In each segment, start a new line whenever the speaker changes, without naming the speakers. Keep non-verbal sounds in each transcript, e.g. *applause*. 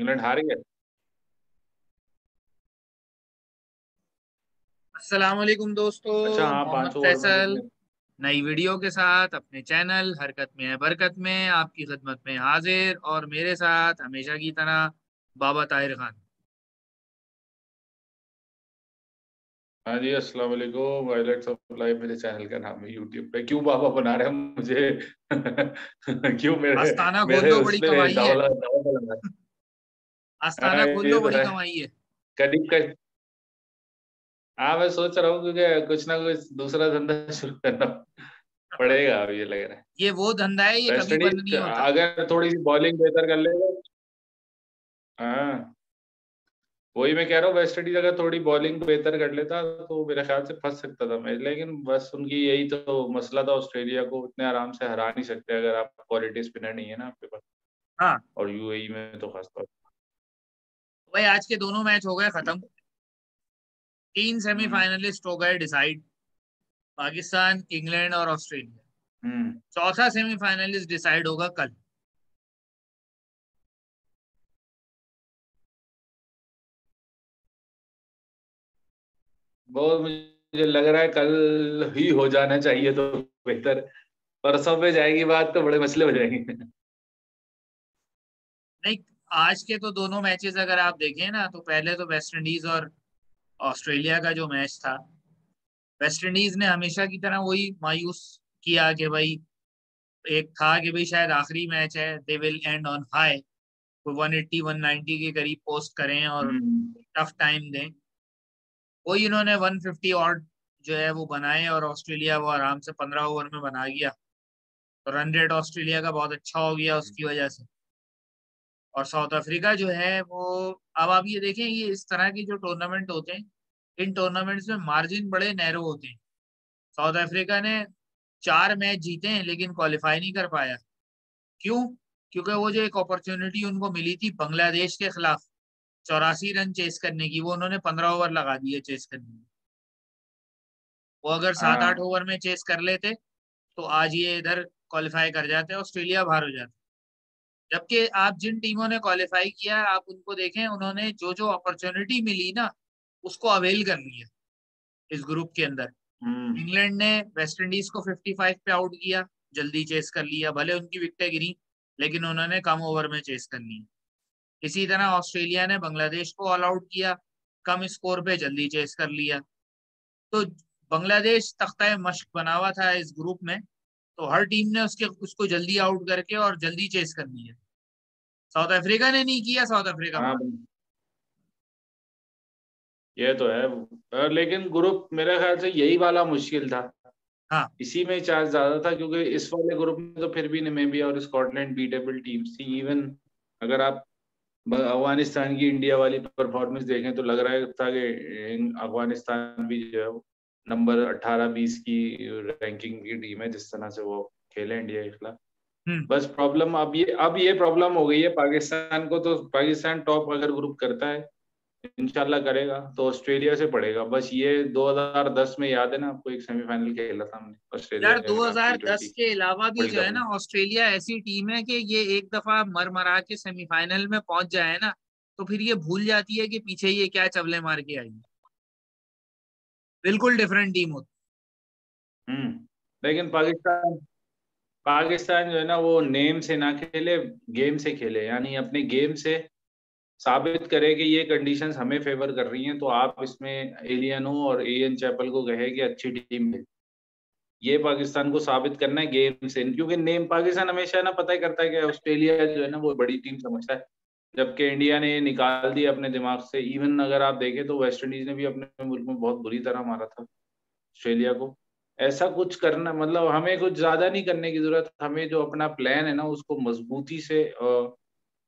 England हार गया।
अस्सलाम वालेकुम दोस्तों
अच्छा
फैसल नई वीडियो के साथ अपने चैनल हरकत में है बरकत में आपकी खिदमत में हाजिर और मेरे साथ हमेशा की तरह बाबा ताहिर खान।
हाँ जी अस्सलाम वालेकुम वायलेट्स ऑफ़ लाइफ मेरे चैनल का नाम है यूट्यूब पे। क्यों बाबा बना रहे हैं मुझे? *laughs* क्यों मेरे मेरे
बड़ी कमाई है।
हाँ
खोल दो
तो
बड़ी कमाई है
करीब का हाँ मैं सोच रहा हूँ क्योंकि कुछ ना कुछ दूसरा धंधा *laughs* शुरू करना पड़ेगा अब ये लग रहा है।
ये वो धंधा है ये कभी बंद नहीं होता।
अगर थोड़ी सी बॉलिंग बेहतर कर लेगा हाँ। वही मैं कह रहा हूँ वेस्ट इंडीज अगर थोड़ी बॉलिंग बेहतर कर लेता तो मेरे ख्याल से फंस सकता था मैं लेकिन बस उनकी यही तो मसला था ऑस्ट्रेलिया को उतने आराम से हरा नहीं सकते अगर आप क्वालिटी स्पिनर नहीं है ना आपके पास।
हाँ।
और यूएई में तो खासतौर
भाई आज के दोनों मैच हो गए खत्म। तीन सेमीफाइनलिस्ट हो गए डिसाइड पाकिस्तान इंग्लैंड और ऑस्ट्रेलिया।
हम्म।
चौथा सेमीफाइनलिस्ट डिसाइड होगा कल।
वो मुझे लग रहा है कल ही हो जाना चाहिए तो बेहतर। परसों पे जाएगी बात तो बड़े मसले हो जाएँगे।
नहीं आज के तो दोनों मैचेस अगर आप देखें ना तो पहले तो वेस्ट इंडीज और ऑस्ट्रेलिया का जो मैच था वेस्ट इंडीज ने हमेशा की तरह वही मायूस किया कि भाई एक था कि भाई शायद आखिरी मैच है they will end on high कोई 180 190 के करीब पोस्ट करें और
हम्म,
टफ टाइम दें। वही इन्होंने 150 और जो है वो बनाए और ऑस्ट्रेलिया वो आराम से 15 ओवर में बना गया। तो रन रेट ऑस्ट्रेलिया का बहुत अच्छा हो गया उसकी वजह से। और साउथ अफ्रीका जो है वो अब आप ये देखें ये इस तरह की जो टूर्नामेंट होते हैं इन टूर्नामेंट्स में मार्जिन बड़े नैरो होते हैं। साउथ अफ्रीका ने चार मैच जीते हैं लेकिन क्वालिफाई नहीं कर पाया। क्यों? क्योंकि वो जो एक अपॉर्चुनिटी उनको मिली थी बांग्लादेश के खिलाफ चौरासी रन चेस करने की वो उन्होंने पंद्रह ओवर लगा दिए चेस करने में। वो अगर सात आठ
हाँ।
ओवर में चेस कर लेते तो आज ये इधर क्वालिफाई कर जाते ऑस्ट्रेलिया बाहर हो जाते जबकि आप जिन टीमों ने क्वालिफाई किया है आप उनको देखें उन्होंने जो जो अपॉर्चुनिटी मिली ना उसको अवेल कर लिया इस ग्रुप के अंदर।
हम्म,
इंग्लैंड ने वेस्ट इंडीज को 55 पे आउट किया जल्दी चेस कर लिया भले उनकी विकटें गिरी लेकिन उन्होंने कम ओवर में चेस कर लिया इसी तरह ऑस्ट्रेलिया ने बांग्लादेश को ऑल आउट किया कम स्कोर पे जल्दी चेस कर लिया। तो बांग्लादेश तख्ता मश्क बना हुआ था इस ग्रुप में। तो हर टीम ने उसके उसको जल्दी आउट करके और जल्दी चेस कर लिया साउथ अफ्रीका ने नहीं किया साउथ अफ्रीका
हाँ ये तो है। लेकिन ग्रुप मेरे ख्याल से यही वाला मुश्किल था।
हाँ।
इसी में चांस ज़्यादा था क्योंकि इस वाले ग्रुप में तो फिर भी नमीबिया और स्कॉटलैंड बीटेबल टीम्स थी। इवन अगर आप अफ़गानिस्तान की इंडिया वाली परफॉर्मेंस देखें तो लग रहा था कि अफ़गानिस्तान भी जो है वो नंबर 18-20 की रैंकिंग की टीम है जिस तरह से वो खेले इंडिया के खिलाफ।
हम्म।
बस प्रॉब्लम अब ये अब ये प्रॉब्लम हो गई है। पाकिस्तान को तो पाकिस्तान टॉप अगर ग्रुप करता है इनशाला करेगा तो ऑस्ट्रेलिया से पड़ेगा। बस ये 2010 में याद है ना आपको एक सेमीफाइनल खेला था हमने ऑस्ट्रेलिया
यार
खिलाफ
2010 के अलावा भी जो है ना ऑस्ट्रेलिया ऐसी टीम है कि ये एक दफ़ा मर मरा के सेमीफाइनल में पहुँच जाए ना तो फिर ये भूल जाती है कि पीछे ये क्या चवले मार के आई। है बिल्कुल डिफरेंट टीम होती।
हम्म लेकिन पाकिस्तान पाकिस्तान जो है ना, वो नेम से ना खेले गेम से खेले। यानी अपने गेम से साबित करे कि ये कंडीशंस हमें फेवर कर रही हैं तो आप इसमें एलियन हो और एन चैपल को कहे कि अच्छी टीम है। ये पाकिस्तान को साबित करना है गेम से। क्योंकि नेम पाकिस्तान हमेशा ना पता ही करता है कि ऑस्ट्रेलिया जो है ना, वो बड़ी टीम समझता है। जबकि इंडिया ने निकाल दिया अपने दिमाग से। इवन अगर आप देखें तो वेस्ट इंडीज ने भी अपने मुल्क में बहुत बुरी तरह मारा था ऑस्ट्रेलिया को। ऐसा कुछ करना मतलब हमें कुछ ज़्यादा नहीं करने की ज़रूरत हमें जो अपना प्लान है ना उसको मजबूती से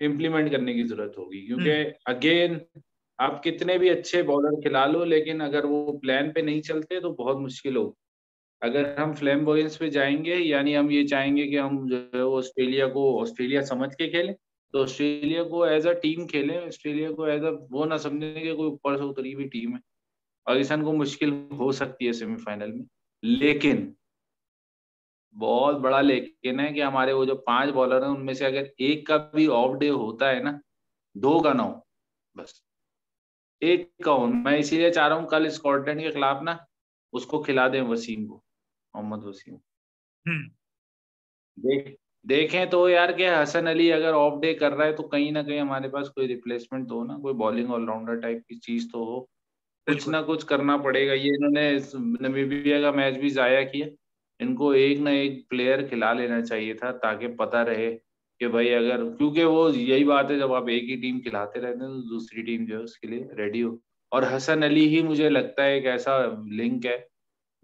इम्प्लीमेंट करने की ज़रूरत होगी। क्योंकि अगेन आप कितने भी अच्छे बॉलर खिला लो लेकिन अगर वो प्लान पे नहीं चलते तो बहुत मुश्किल हो अगर हम फ्लैम पे जाएँगे यानी हम ये चाहेंगे कि हम जो है वो ऑस्ट्रेलिया को ऑस्ट्रेलिया समझ के खेलें तो ऑस्ट्रेलिया को एज अ टीम खेलें ऑस्ट्रेलिया को एज अ वो ना समझें कि कोई ऊपर से उतरी हुई टीम है। पाकिस्तान को मुश्किल हो सकती है सेमीफाइनल में। लेकिन बहुत बड़ा लेकिन है कि हमारे वो जो पाँच बॉलर हैं उनमें से अगर एक का भी ऑफ़ डे होता है ना दो का ना हो बस। एक का हो। मैं इसीलिए चाह रहा हूँ कल स्कॉटलैंड के खिलाफ ना उसको खिला दें वसीम को मोहम्मद वसीम। हम्म। देख देखें तो यार के हसन अली अगर ऑफ़ डे कर रहा है तो कहीं ना कहीं हमारे पास कोई रिप्लेसमेंट तो हो ना कोई बॉलिंग ऑलराउंडर टाइप की चीज़ तो हो। कुछ ना कुछ करना पड़ेगा। ये इन्होंने नमीबिया का मैच भी जाया किया। इनको एक ना एक प्लेयर खिला लेना चाहिए था ताकि पता रहे कि भाई अगर क्योंकि वो यही बात है जब आप एक ही टीम खिलाते रहते हैं तो दूसरी टीम जो है उसके लिए रेडी हो। और हसन अली ही मुझे लगता है एक ऐसा लिंक है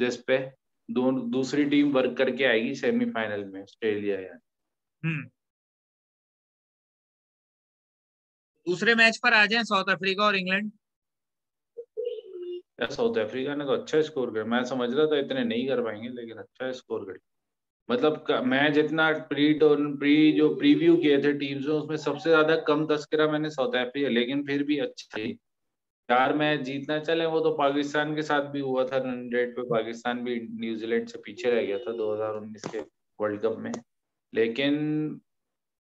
जिसपे दोनों दूसरी टीम वर्क करके आएगी सेमीफाइनल में ऑस्ट्रेलिया या हम्म।
दूसरे मैच पर आ जाए साउथ अफ्रीका और इंग्लैंड
यार साउथ अफ्रीका ने तो अच्छा स्कोर कर मैं समझ रहा था इतने नहीं कर पाएँगे लेकिन अच्छा स्कोर कर। मतलब मैं जितना प्री प्री जो प्रीव्यू किए थे टीम्स में उसमें सबसे ज़्यादा कम तस्करा मैंने साउथ अफ्रीका लेकिन फिर भी अच्छा। ही चार मैच जीतना चले वो तो पाकिस्तान के साथ भी हुआ था रन रेट पे पाकिस्तान भी न्यूजीलैंड से पीछे रह गया था 2019 के वर्ल्ड कप में। लेकिन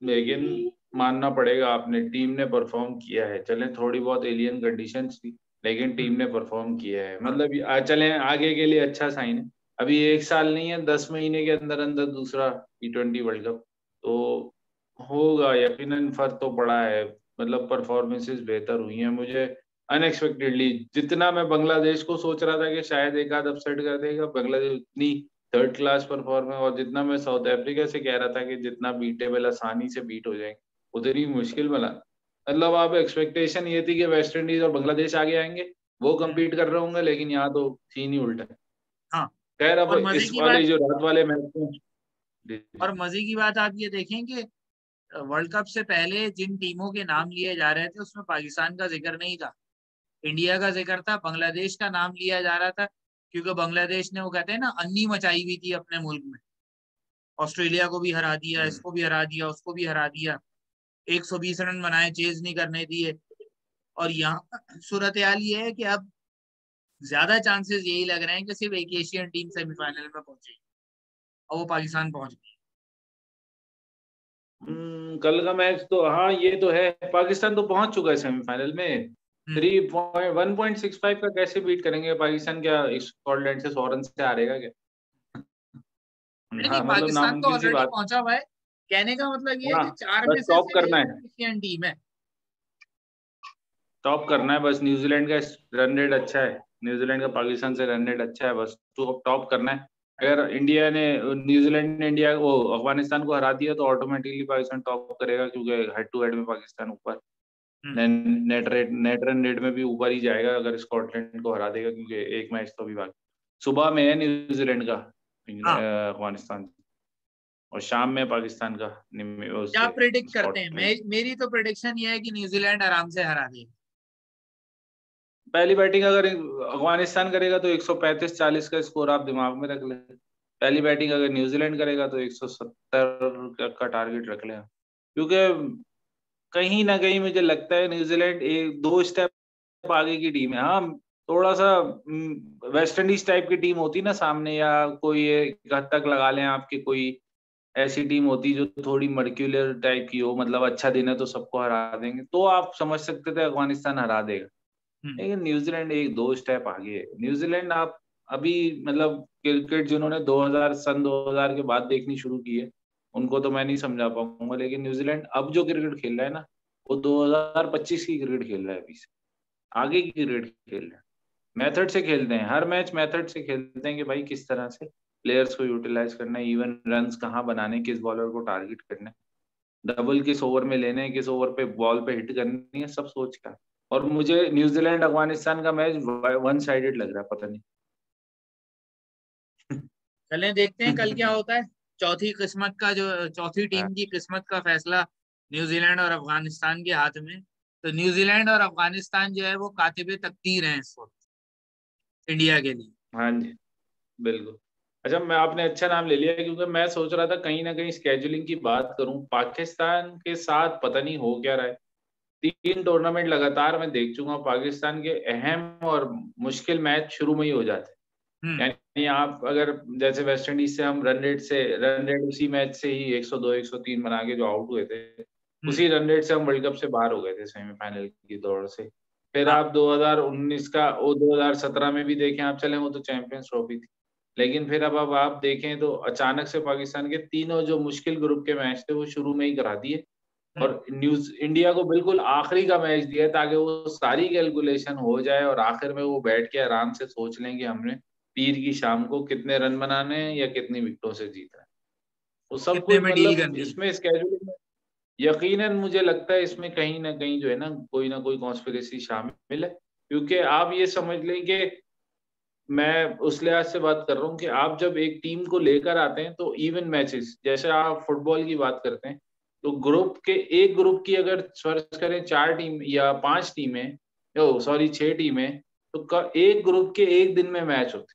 लेकिन मानना पड़ेगा आपने टीम ने परफॉर्म किया है। चले थोड़ी बहुत एलियन कंडीशन थी लेकिन टीम ने परफॉर्म किया है। मतलब चले आगे के लिए अच्छा साइन है। अभी एक साल नहीं है दस महीने के अंदर अंदर दूसरा टी ट्वेंटी वर्ल्ड कप तो होगा यकीन फ़र्क तो पड़ा है। मतलब परफॉर्मेंसेस बेहतर हुई हैं। मुझे अनएक्सपेक्टेडली जितना मैं बांग्लादेश को सोच रहा था कि शायद एक आध अपसेट कर देगा बांग्लादेश उतनी थर्ड क्लास परफॉर्मेंस और जितना मैं साउथ अफ्रीका से कह रहा था कि जितना बीटेबल आसानी से बीट हो जाएँगे उतनी मुश्किल बना। मतलब आप एक्सपेक्टेशन ये थी कि वेस्ट इंडीज और बांग्लादेश आगे आएँगे वो कम्पीट कर रहे होंगे लेकिन यहाँ तो सीन ही उल्टा। है हाँ खैर अब इस वाले जो रात वाले मैच
और मज़े की बात आप ये देखें कि वर्ल्ड कप से पहले जिन टीमों के नाम लिए जा रहे थे उसमें पाकिस्तान का ज़िक्र नहीं था। इंडिया का ज़िक्र था बांग्लादेश का नाम लिया जा रहा था क्योंकि बांग्लादेश ने वो कहते हैं ना अन्नी मचाई हुई थी अपने मुल्क में। ऑस्ट्रेलिया को भी हरा दिया हम्म। इसको भी हरा दिया उसको भी हरा दिया। 120 रन बनाए चेज नहीं करने दिए। और यहाँ सूरत हाल ये है कि अब ज़्यादा चांसेस यही लग रहे हैं कि सिर्फ़ एक एशियन टीम सेमीफाइनल में पहुंचेगी और वो पाकिस्तान पहुँच गई।
हम्म, कल का मैच तो हाँ ये तो है। पाकिस्तान तो पहुँच चुका है सेमीफाइनल में। Three point one point six five का कैसे बीट करेंगे? पाकिस्तान क्या स्कॉटलैंड से सौ रन से हारेगा क्या?
हाँ, मतलब पाकिस्तान तो ऑलरेडी पहुँचा हुआ है। कहने का मतलब ये हाँ, है कि चार में से
टॉप करना है।
टीम है।
टॉप करना है बस न्यूजीलैंड का रन रेट अच्छा है। न्यूजीलैंड का पाकिस्तान से रन रेट अच्छा है बस तो टॉप करना है। अगर इंडिया ने न्यूजीलैंड ने इंडिया वो अफ़गानिस्तान को हरा दिया तो ऑटोमेटिकली पाकिस्तान टॉप करेगा क्योंकि हेड टू हेड में पाकिस्तान ऊपर। Net rate net run rate में भी ऊपर ही जाएगा अगर स्कॉटलैंड को हरा देगा क्योंकि एक मैच तो अभी बाकी। सुबह में है न्यूजीलैंड का हाँ। अफ़गानिस्तान। और शाम में पाकिस्तान का
क्या प्रिडिक्ट करते हैं? मे, मेरी तो प्रिडिक्शन ये है कि न्यूजीलैंड आराम से हरा देगा।
पहली बैटिंग अगर अफ़गानिस्तान करेगा तो 135 40 का स्कोर आप दिमाग में रख ले। पहली बैटिंग अगर न्यूजीलैंड करेगा तो 170 का टारगेट रख ले क्योंकि कहीं ना कहीं मुझे लगता है न्यूजीलैंड एक दो स्टेप आगे की टीम है। हाँ थोड़ा सा वेस्ट इंडीज टाइप की टीम होती ना सामने या कोई हद तक लगा लें आपके कोई ऐसी टीम होती जो थोड़ी मर्क्यूलर टाइप की हो मतलब अच्छा दिन है तो सबको हरा देंगे। तो आप समझ सकते थे अफ़गानिस्तान हरा देगा। हम्म। लेकिन न्यूजीलैंड एक दो स्टेप आगे है। न्यूजीलैंड आप अभी मतलब क्रिकेट जिन्होंने 2000 सन 2000 के बाद देखनी शुरू की है उनको तो मैं नहीं समझा पाऊँगा, लेकिन न्यूजीलैंड अब जो क्रिकेट खेल रहा है ना, वो 2025 की क्रिकेट खेल रहा है अभी से। आगे की क्रिकेट खेल रहा है। मेथड से खेलते हैं, हर मैच मेथड से खेलते हैं कि भाई किस तरह से प्लेयर्स को यूटिलाइज करना है इवन रन कहाँ बनाने किस बॉलर को टारगेट करना है। डबल किस ओवर में लेने किस ओवर पे बॉल पे हिट करनी है, सब सोच का। और मुझे न्यूजीलैंड, अफ़गानिस्तान का मैच वन साइडेड लग रहा है, पता नहीं।
चले देखते हैं कल क्या होता है। चौथी किस्मत का जो चौथी टीम हाँ। की किस्मत का फैसला न्यूजीलैंड और अफ़गानिस्तान के हाथ में। तो न्यूजीलैंड और अफ़गानिस्तान जो है वो कातिब तकदीर हैं इस वक्त इंडिया के लिए।
हाँ जी बिल्कुल। अच्छा मैं आपने अच्छा नाम ले लिया क्योंकि मैं सोच रहा था कहीं ना कहीं स्केजुलिंग की बात करूँ। पाकिस्तान के साथ पता नहीं हो क्या रहा है। तीन टूर्नामेंट लगातार मैं देख चुका हूँ। पाकिस्तान के अहम और मुश्किल मैच शुरू में ही हो जाते। यानी आप अगर जैसे वेस्ट इंडीज से हम रन रेट से रन रेट उसी मैच से ही 102 103 बना के जो आउट हुए थे हम्म। उसी रन रेट से हम वर्ल्ड कप से बाहर हो गए थे सेमीफाइनल की दौड़ से। फिर हाँ। आप 2019 का वो 2017 में भी देखें आप चले वो तो चैंपियंस ट्रॉफी थी। लेकिन फिर अब अब आप देखें तो अचानक से पाकिस्तान के तीनों जो मुश्किल ग्रुप के मैच थे वो शुरू में ही करा दिए। और न्यूज़ इंडिया को बिल्कुल आखिरी का मैच दिया ताकि वो सारी कैलकुलेशन हो जाए और आखिर में वो बैठ के आराम से सोच लें कि हमने पीर की शाम को कितने रन बनाने हैं या कितनी विकेटों से जीतना है? वो सब कुछ मतलब इसमें स्केड्यूल में यकीनन मुझे लगता है इसमें कहीं ना कहीं जो है ना कोई ना कोई कॉन्स्पिरेसी शामिल है। क्योंकि आप ये समझ लें कि मैं उस लिहाज से बात कर रहा हूँ कि आप जब एक टीम को लेकर आते हैं तो इवन मैचेस जैसे आप फुटबॉल की बात करते हैं तो ग्रुप के एक ग्रुप की अगर फ़र्ज़ करें चार टीम या पाँच टीमें सॉरी छह टीमें तो एक ग्रुप के एक दिन में मैच होते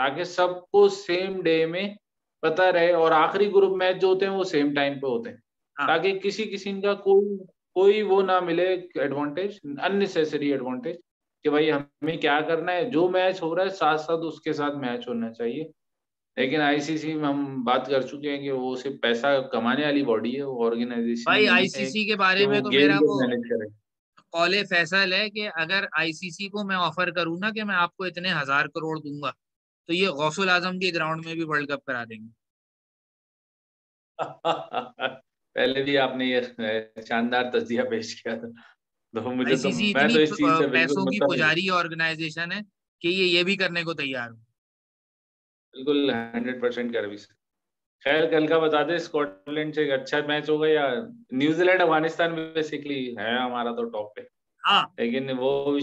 ताकि सबको सेम डे में पता रहे और आखिरी ग्रुप मैच जो होते हैं वो सेम टाइम पे होते हैं। हाँ। ताकि किसी किसी का कोई कोई वो ना मिले एडवांटेज अननेसेसरी एडवांटेज कि भाई हमें क्या करना है जो मैच हो रहा है साथ साथ उसके साथ मैच होना चाहिए। लेकिन आईसीसी में हम बात कर चुके हैं कि वो सिर्फ़ पैसा कमाने वाली बॉडी है ऑर्गेनाइजेशन
भाई आईसीसी के बारे में तो मेरा वो कॉले फैसल है कि अगर आईसीसी को मैं ऑफ़र करूँ ना कि मैं आपको इतने हज़ार करोड़ दूँगा। तो ये गौसुल आज़म के ग्राउंड में भी वर्ल्ड कप करा देंगे। *laughs*
पहले भी आपने ये शानदार तजिया पेश किया था।
तो मुझे तो मैं तो इस चीज़ से पैसों की पुजारी ऑर्गेनाइजेशन है कि ये ये भी करने को तैयार हूँ।
बिल्कुल हंड्रेड परसेंट कर भी खैर कल का बता दे स्कॉटलैंड से अच्छा मैच होगा या न्यूजीलैंड अफ़गानिस्तान बेसिकली है हमारा तो टॉप पे। हाँ। लेकिन वो भी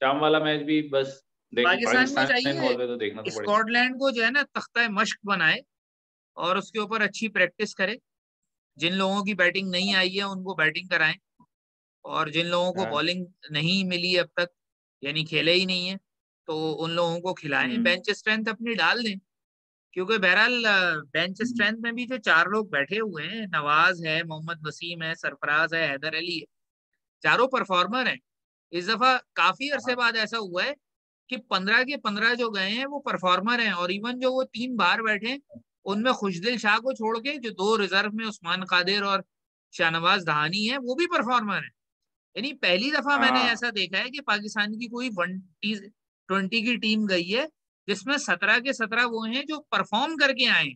शाम वाला मैच भी बस
पाकिस्तान को चाहिए तो तो स्कॉटलैंड को जो है ना तख्ता मश्क बनाए और उसके ऊपर अच्छी प्रैक्टिस करे। जिन लोगों की बैटिंग नहीं आई है उनको बैटिंग कराएँ और जिन लोगों को बॉलिंग हाँ। नहीं मिली अब तक यानी खेले ही नहीं है तो उन लोगों को खिलाएँ। बेंच स्ट्रेंथ अपनी डाल दें क्योंकि बहरहाल बेंच स्ट्रेंथ में भी जो चार लोग बैठे हुए हैं। नवाज़ है मोहम्मद वसीम है सरफराज है हैदर अली है। चारों परफॉर्मर हैं। इस दफ़ा काफ़ी अरसे हाँ। बाद ऐसा हुआ है कि पंद्रह के पंद्रह जो गए हैं वो परफॉर्मर हैं और इवन जो वो तीन बार बैठे उनमें खुशदिल शाह को छोड़ के जो दो रिज़र्व में उस्मान कादिर और शाहनवाज दहानी है वो भी परफॉर्मर है। यानी पहली दफ़ा मैंने हाँ। ऐसा देखा है कि पाकिस्तान की कोई वन ट्वेंटी की टीम गई है जिसमें सत्रह के सत्रह वो हैं जो परफॉर्म करके आए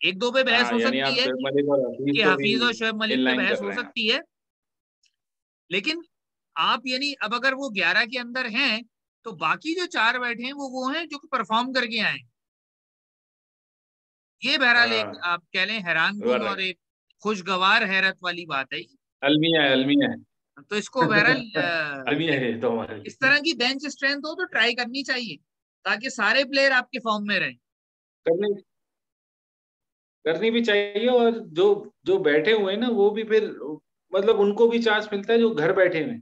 एक दो पे बहस हाँ, हो सकती है कि हफीज और शोएब मलिक पे बहस हो। सकती है। लेकिन आप यानी अब अगर वो ग्यारह के अंदर हैं तो बाकी जो चार बैठे हैं वो वो हैं जो परफॉर्म करके आए ये बहरहाल एक हाँ। आप कह लें हैरान और एक खुशगवार हैरत वाली बात है।
अलमिया है अलमिया है।
तो इसको बहरहाल *laughs*
अलमिया है तो
इस तरह की बेंच स्ट्रेंथ हो तो ट्राई करनी चाहिए ताकि सारे प्लेयर आपके फॉर्म में रहें।
करनी करनी भी चाहिए और जो जो बैठे हुए हैं ना वो भी फिर मतलब उनको भी चांस मिलता है जो घर बैठे हुए हाँ।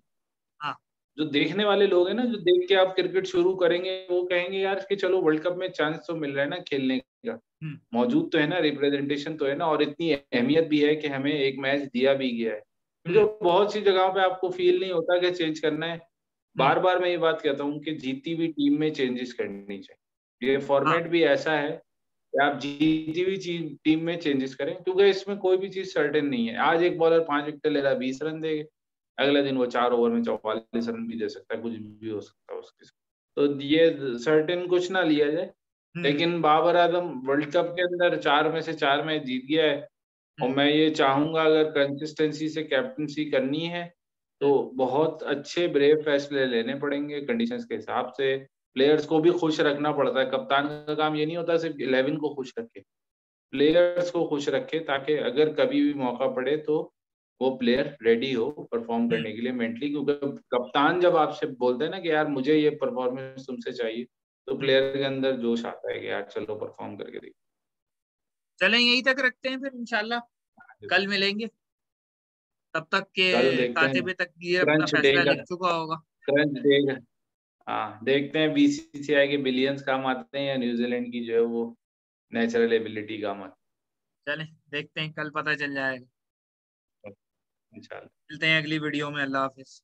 जो देखने वाले लोग हैं ना जो देख के आप क्रिकेट शुरू करेंगे वो कहेंगे यार कि चलो वर्ल्ड कप में चांस तो मिल रहा है ना खेलने का। हम्म। मौजूद तो है ना रिप्रेजेंटेशन तो है ना और इतनी अहमियत भी है कि हमें एक मैच दिया भी गया है। क्योंकि बहुत सी जगहों पे आपको फील नहीं होता कि चेंज करना है। बार बार मैं ये बात कहता हूँ कि जीती हुई टीम में चेंजेस करनी चाहिए। ये फॉर्मेट हाँ। भी ऐसा है कि आप जीती हुई टीम में चेंजेस करें क्योंकि इसमें कोई भी चीज़ सर्टेन नहीं है। आज एक बॉलर पाँच विकेट ले रहा है बीस रन देगा अगले दिन वो चार ओवर में चौवालीस रन भी दे सकता है कुछ भी हो सकता है उसके साथ। तो ये सर्टेन कुछ ना लिया जाए। हम्म। लेकिन बाबर आज़म वर्ल्ड कप के अंदर चार में से चार मैच जीत गया है। और मैं ये चाहूँगा अगर कंसिस्टेंसी से कैप्टनसी करनी है तो बहुत अच्छे ब्रेव फैसले लेने पड़ेंगे कंडीशंस के हिसाब से। प्लेयर्स को भी खुश रखना पड़ता है। कप्तान का काम ये नहीं होता सिर्फ़ इलेवन को खुश रखे। प्लेयर्स को खुश रखे ताकि अगर कभी भी मौका पड़े तो वो प्लेयर रेडी हो परफॉर्म हम्म। करने के लिए मेंटली क्योंकि कप्तान जब आपसे बोलते हैं ना कि यार मुझे ये परफॉर्मेंस तुमसे चाहिए तो प्लेयर के अंदर जोश आता है कि यार चलो परफॉर्म करके देखो
चलें यही तक रखते हैं फिर इंशाल्लाह। कल मिलेंगे। तब तक के कातिबे तक ये अपना फैसला लिख चुका होगा।
क्रंच डे हाँ देखते हैं बीसीसीआई के बिलियंस काम आते हैं या न्यूजीलैंड की जो है वो नेचुरल एबिलिटी काम आती
चले देखते हैं कल पता चल जाएगा। मिलते हैं अगली वीडियो में अल्लाह हाफिज।